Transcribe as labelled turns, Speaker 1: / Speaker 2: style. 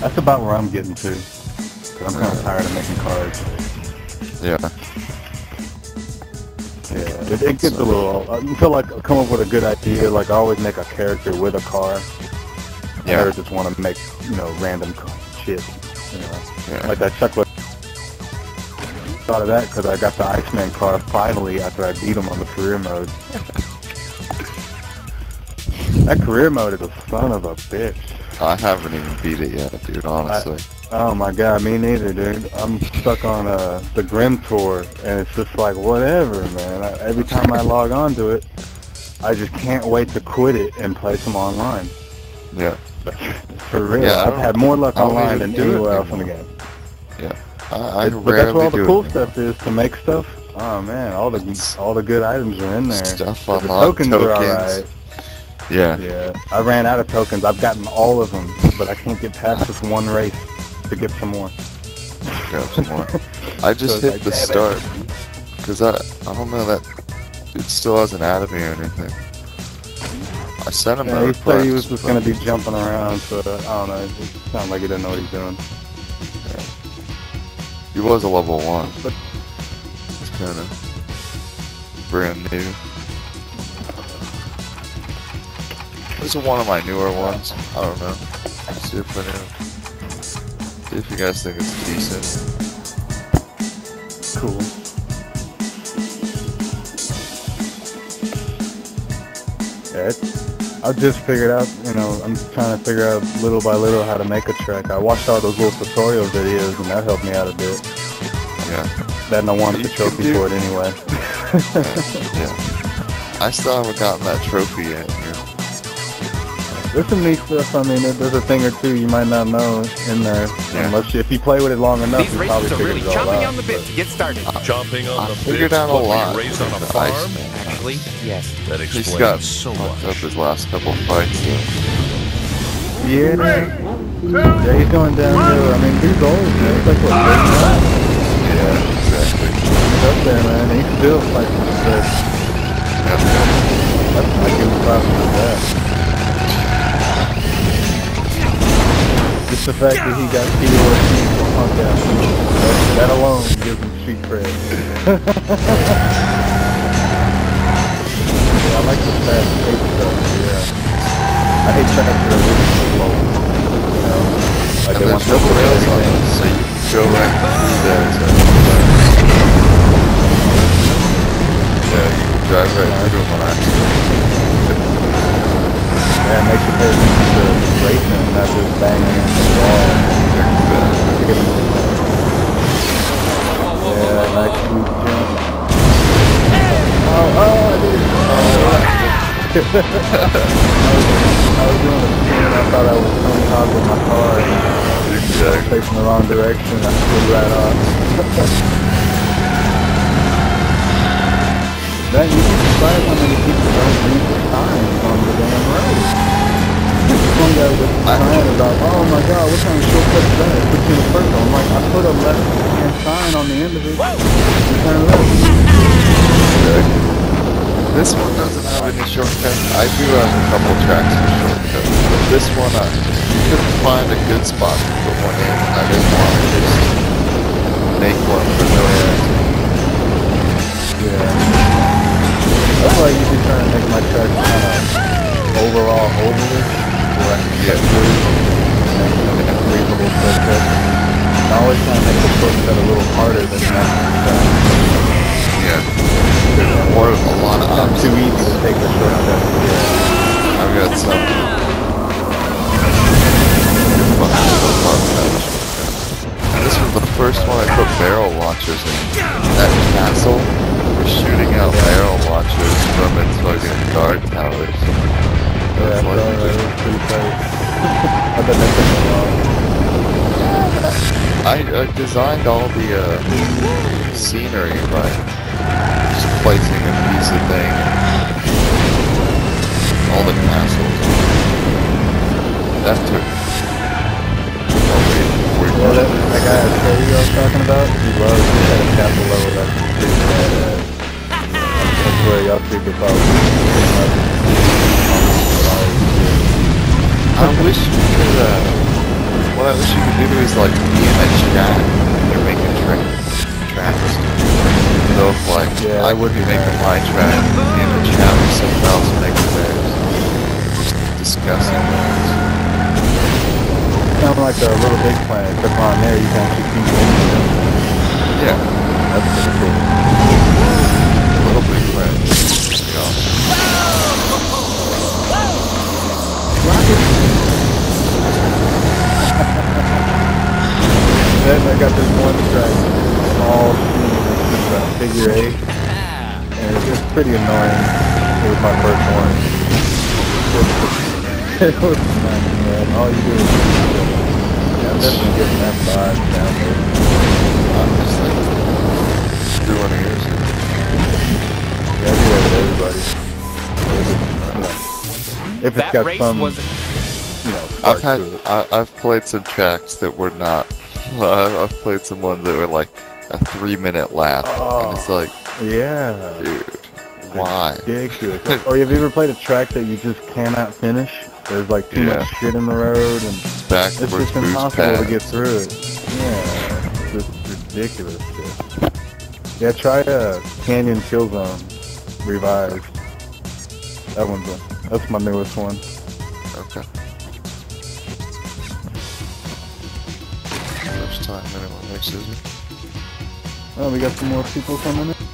Speaker 1: That's about where I'm getting to. I'm kind of tired of making cards.
Speaker 2: Yeah.
Speaker 1: Yeah, it, it gets a little until I come up with a good idea. Like I always make a character with a car. I
Speaker 2: Yeah.
Speaker 1: never just want to make you know random shit. You know,
Speaker 2: Yeah.
Speaker 1: like that Chuck. Thought of that because I got the Iceman car finally after I beat him on the career mode. that career mode is a son of a bitch.
Speaker 2: I haven't even beat it yet, dude, honestly.
Speaker 1: Oh my god, me neither, dude. I'm stuck on uh, the Grim Tour, and it's just like whatever, man. I, every time I log on to it, I just can't wait to quit it and play some online.
Speaker 2: yeah.
Speaker 1: For real,
Speaker 2: Yeah, I
Speaker 1: I've had more luck online than anywhere else in the game.
Speaker 2: Yeah. I, I
Speaker 1: but that's where all the cool
Speaker 2: it.
Speaker 1: stuff is to make stuff. Oh man, all the all the good items are in there.
Speaker 2: Stuff
Speaker 1: The
Speaker 2: unlocked,
Speaker 1: tokens, are alright.
Speaker 2: Yeah.
Speaker 1: Yeah, I ran out of tokens. I've gotten all of them, but I can't get past this one race to get some more.
Speaker 2: Got some more. I just
Speaker 1: So
Speaker 2: hit
Speaker 1: it's
Speaker 2: the start. Because I, I don't know that it still hasn't added me or anything. I sent him
Speaker 1: Yeah,
Speaker 2: a
Speaker 1: he said he was just gonna be jumping around, so I don't know. It sounded like he didn't know what he's doing.
Speaker 2: He was a level one.
Speaker 1: But-
Speaker 2: It's kind of brand new. This is one of my newer ones. I don't know. See if I know. See if you guys think it's decent.
Speaker 1: Cool. Yeah, I just figured out, you know, I'm trying to figure out little by little how to make a track. I watched all those little tutorial videos, and that helped me out a bit.
Speaker 2: Yeah.
Speaker 1: Then I wanted the trophy for it anyway.
Speaker 2: yeah. I still haven't gotten that trophy yet. Here.
Speaker 1: There's some neat stuff. I mean, there's a thing or two you might not know in there.
Speaker 2: Yeah.
Speaker 1: Unless you, if you play with it long enough,
Speaker 3: These
Speaker 1: you probably
Speaker 3: races are
Speaker 1: figure
Speaker 3: really
Speaker 1: it all
Speaker 3: chomping
Speaker 1: out.
Speaker 3: on the bit to get started.
Speaker 4: Uh, chomping on
Speaker 2: I
Speaker 4: the
Speaker 2: figured
Speaker 4: bits
Speaker 2: out a lot.
Speaker 4: raise on a
Speaker 2: the
Speaker 4: farm.
Speaker 2: Iceman.
Speaker 3: Actually, yes.
Speaker 4: That
Speaker 2: He's
Speaker 4: explains
Speaker 2: got
Speaker 4: so
Speaker 2: fucked
Speaker 4: much.
Speaker 2: up his last couple fights. Though.
Speaker 1: Yeah. Yeah, he's going downhill. I mean, he's old, man. He's like, what, 39?
Speaker 2: Yeah, exactly.
Speaker 1: He's up there, man. He's still fighting for the best.
Speaker 2: Yeah.
Speaker 1: That's I give him props for that. Just the fact that he got keyboard punk out. That, that alone gives him street cred. yeah, I like the fast pace stuff, yeah. I hate tracks I was doing a spin. and I thought I was Tony Hawk with my car. and I was
Speaker 2: Exactly.
Speaker 1: facing the wrong direction. I flew right off. That you can surprise how many people don't read the signs on the damn road. One guy was crying about, oh my god, what kind of shortcut is that? It puts you in a circle. I'm like, I put a left hand sign on the end of it. You turn left.
Speaker 2: This one doesn't have any shortcuts. I do have a couple tracks with shortcuts, but this one uh, I couldn't find a good spot to put one in. I didn't want to just make one for no reason.
Speaker 1: Yeah. That's why I usually try to make my tracks kind of overall overless, where I can get through and make a reasonable shortcut. I always try to make the shortcut a little harder than that.
Speaker 2: Yeah. A lot of
Speaker 1: not too easy to take the shortcut. Yeah.
Speaker 2: I've got some. Fucking so far without a shortcut. This was the first one I put barrel launchers in. That castle was shooting out barrel launchers from its fucking guard towers.
Speaker 1: Yeah,
Speaker 2: That's
Speaker 1: so
Speaker 2: like,
Speaker 1: was pretty tight. I bet that a while.
Speaker 2: I, designed all the uh, scenery by just placing a piece of thing. All the castles. That took. Oh wait, we're
Speaker 1: that, that guy at Terry I was talking about, he loves he had a capital level that's pretty badass. I swear y'all two could probably
Speaker 2: I wish you could uh, what I wish you could do is like be in a chat when you're making tra- tracks. So if like
Speaker 1: Yeah,
Speaker 2: I
Speaker 1: would
Speaker 2: be making my track, in the with someone else making theirs, just things.
Speaker 1: Kind of like a LittleBigPlanet, except on there you can actually the engine.
Speaker 2: Yeah,
Speaker 1: That's pretty cool.
Speaker 2: little big. You know,
Speaker 1: Then I got this one track, small scene, it's just a figure eight, and it's just pretty annoying. It was my first one. it was nice, man. All you do is yeah, I'm definitely getting that vibe down there.
Speaker 2: I'm just like doing ears.
Speaker 1: Yeah, I do that with everybody. You know, if it's
Speaker 3: That
Speaker 1: got
Speaker 3: race
Speaker 1: some,
Speaker 3: wasn't.
Speaker 1: you know,
Speaker 2: I've had. I, I've played some tracks that were not. I've I've played some ones that were like a three minute lap, and it's like,
Speaker 1: Yeah.
Speaker 2: dude, why?
Speaker 1: ridiculous. or have you ever played a track that you just cannot finish? There's like too
Speaker 2: Yeah.
Speaker 1: much shit in the road, and
Speaker 2: It's
Speaker 1: it's just impossible to get through it. Yeah, it's just ridiculous shit. Yeah, try uh, Canyon Killzone Revised. That one's a, that's my newest one.
Speaker 2: Okay. First time anyone makes it.
Speaker 1: Oh, we got some more people coming in.